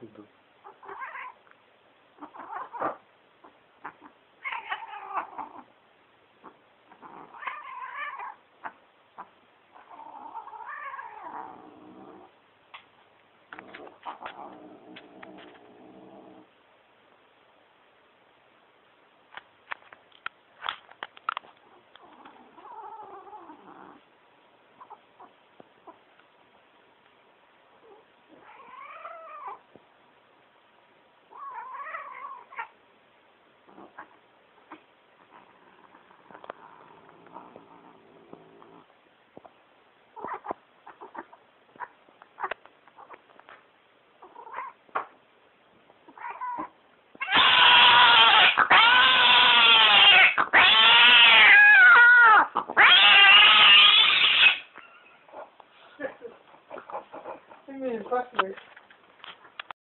rápido. million bucks worth.